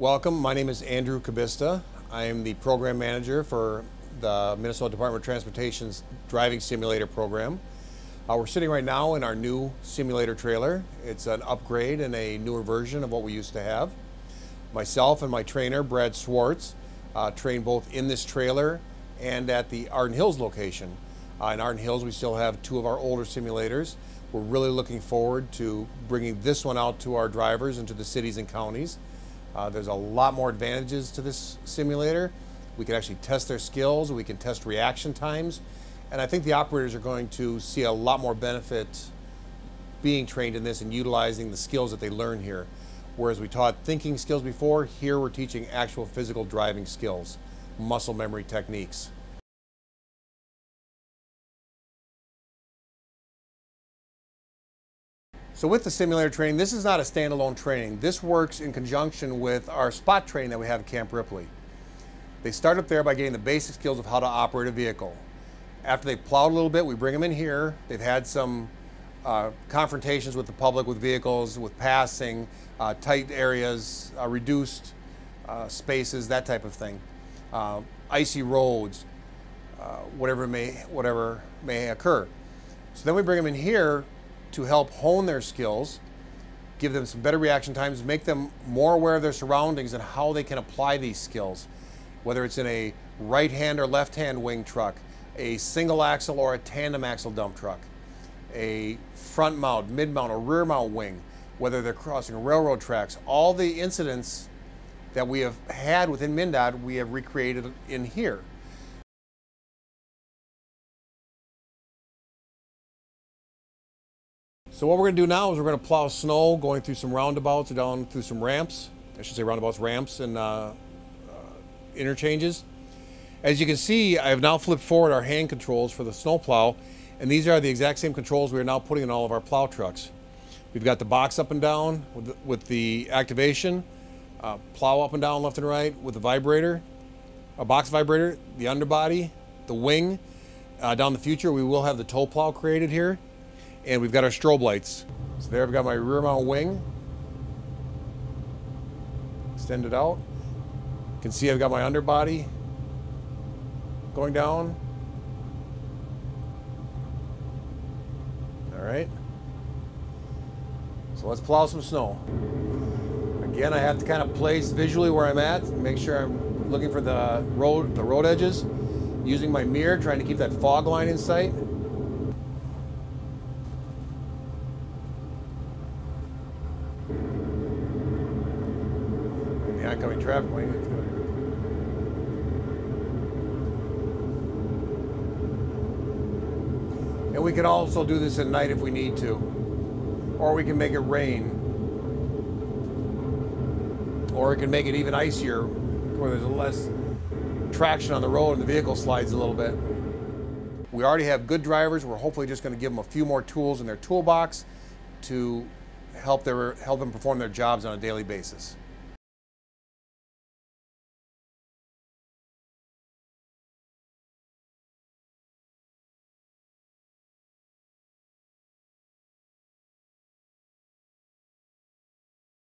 Welcome, my name is Andrew Kubista. I am the program manager for the Minnesota Department of Transportation's driving simulator program. Uh, we're sitting right now in our new simulator trailer. It's an upgrade and a newer version of what we used to have. Myself and my trainer, Brad Swartz, uh, train both in this trailer and at the Arden Hills location. Uh, in Arden Hills, we still have two of our older simulators. We're really looking forward to bringing this one out to our drivers and to the cities and counties. Uh, there's a lot more advantages to this simulator. We can actually test their skills, we can test reaction times, and I think the operators are going to see a lot more benefit being trained in this and utilizing the skills that they learn here. Whereas we taught thinking skills before, here we're teaching actual physical driving skills, muscle memory techniques. So with the simulator training, this is not a standalone training. This works in conjunction with our spot training that we have at Camp Ripley. They start up there by getting the basic skills of how to operate a vehicle. After they've plowed a little bit, we bring them in here. They've had some uh, confrontations with the public, with vehicles, with passing, uh, tight areas, uh, reduced uh, spaces, that type of thing. Uh, icy roads, uh, whatever may whatever may occur. So then we bring them in here to help hone their skills, give them some better reaction times, make them more aware of their surroundings and how they can apply these skills, whether it's in a right hand or left hand wing truck, a single axle or a tandem axle dump truck, a front mount, mid mount, or rear mount wing, whether they're crossing railroad tracks. All the incidents that we have had within MnDOT, we have recreated in here. So what we're going to do now is we're going to plow snow going through some roundabouts or down through some ramps. I should say roundabouts, ramps, and uh, uh, interchanges. As you can see, I have now flipped forward our hand controls for the snow plow, and these are the exact same controls we are now putting in all of our plow trucks. We've got the box up and down with the, with the activation, uh, plow up and down left and right with the vibrator, a box vibrator, the underbody, the wing. Uh, down the future, we will have the tow plow created here and we've got our strobe lights. So there I've got my rear mount wing extended out. You can see I've got my underbody going down. All right. So let's plow some snow. Again, I have to kind of place visually where I'm at, make sure I'm looking for the road, the road edges, using my mirror, trying to keep that fog line in sight. Oncoming traffic lane. And we can also do this at night if we need to. Or we can make it rain. Or it can make it even icier where there's less traction on the road and the vehicle slides a little bit. We already have good drivers. We're hopefully just going to give them a few more tools in their toolbox to help, their, help them perform their jobs on a daily basis.